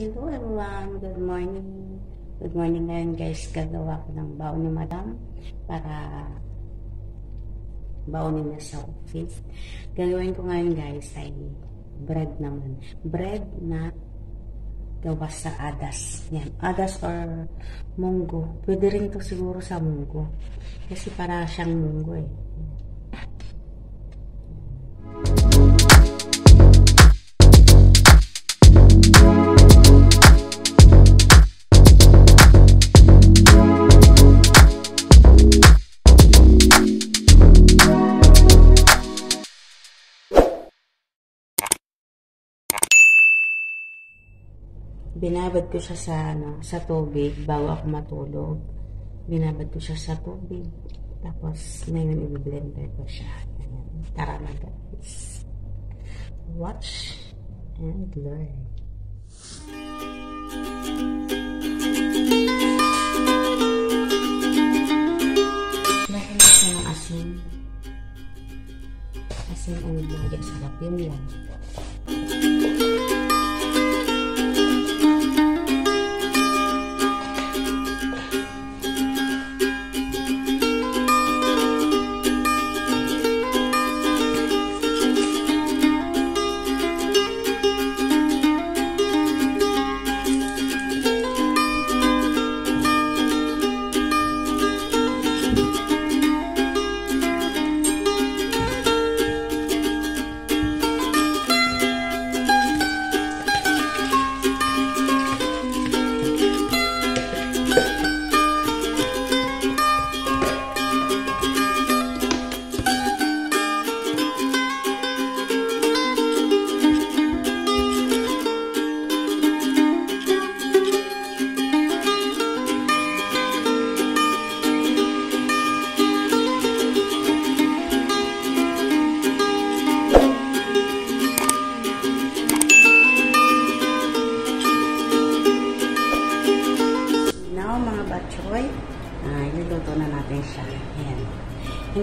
Hello everyone, good morning. Good morning ngayon guys, gagawa ko ng baon ni madam para baonin niya sa office. Gagawin ko ngayon guys ay bread naman. Bread na gawa sa adas. Yan, adas or munggo. Pwede rin to siguro sa munggo. Kasi para siyang munggo eh. Binabad ko siya sa ano, sa tubig bago ako matulog. Binabad ko siya sa tubig. Tapos ngayon i-blender ko siya. Tara na guys. Watch and learn. Lagyan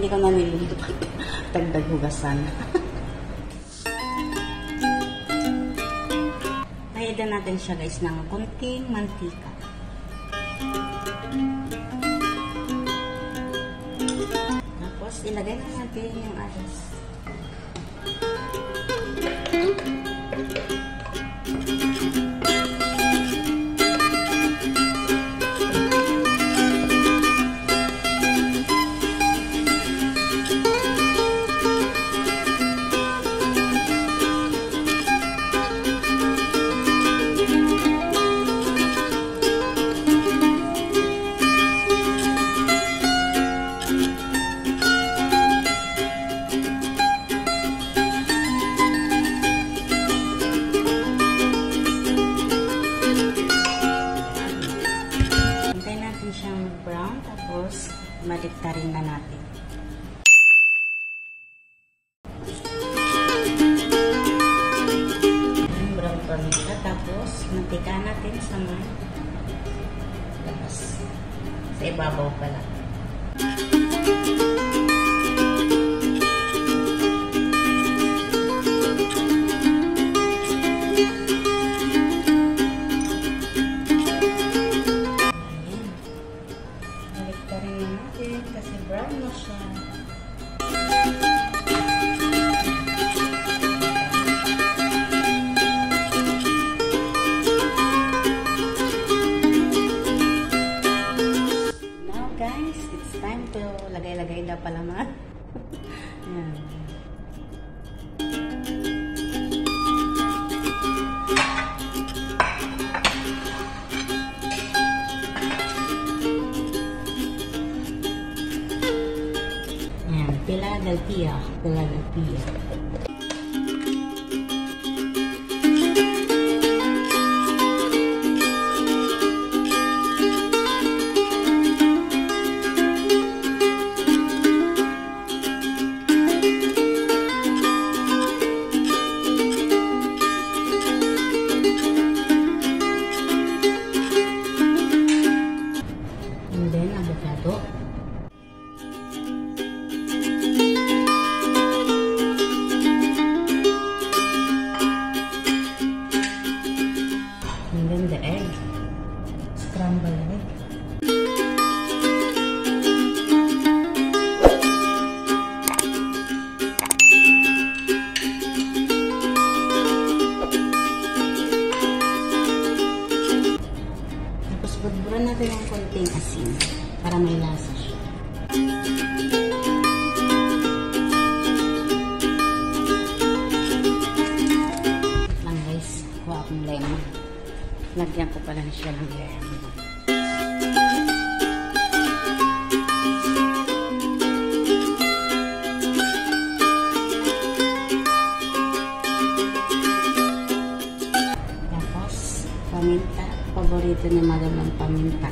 Hindi ko na niluto. Tagdag hugasan. Pahidan natin siya guys ng konting mantika. Tapos, ilagay na natin yung adas. Maliktarin na natin. Yung brown brown siya tapos mantika natin sa mga labas. Sa ibabaw pala. Ayan. Lagay-lagay na pala mga. Ayan. Ayan, Philadelphia. Philadelphia. And then, Pala siya ng. Tapos, paminta. Paborito ni Madam ang paminta.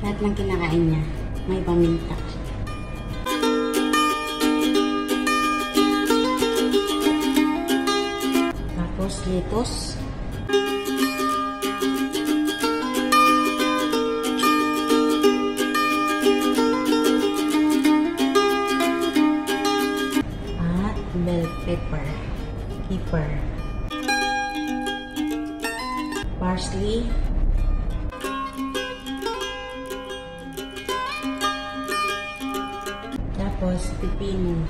Lahat ng kinakain niya, may paminta. Tapos, litos. Pepper. Pepper. Parsley. Tapos, pipino.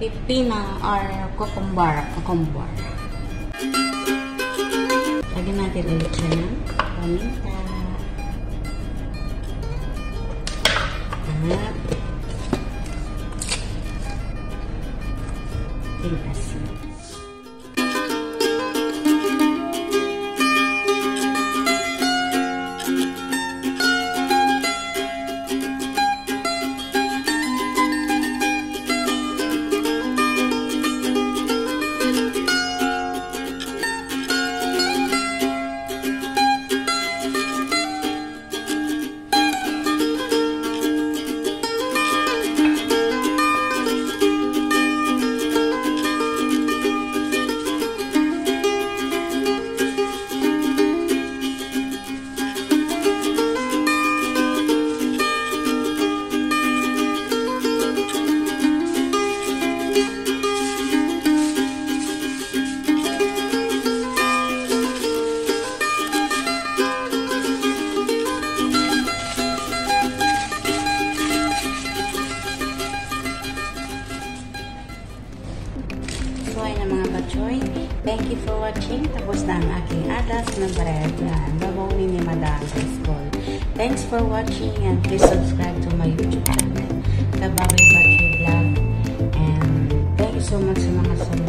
Pipino or cucumber. Cucumber. Lagyan natin ulit siya ng paminta. Mm-hmm. Ayun na mga batchoy. Thank you for watching. Tapos na ang aking adas na bread na babawin ni Madam School. Thanks for watching and please subscribe to my YouTube channel, Kababay Batchoy Vlog. And thank you so much sa mga sumusuporta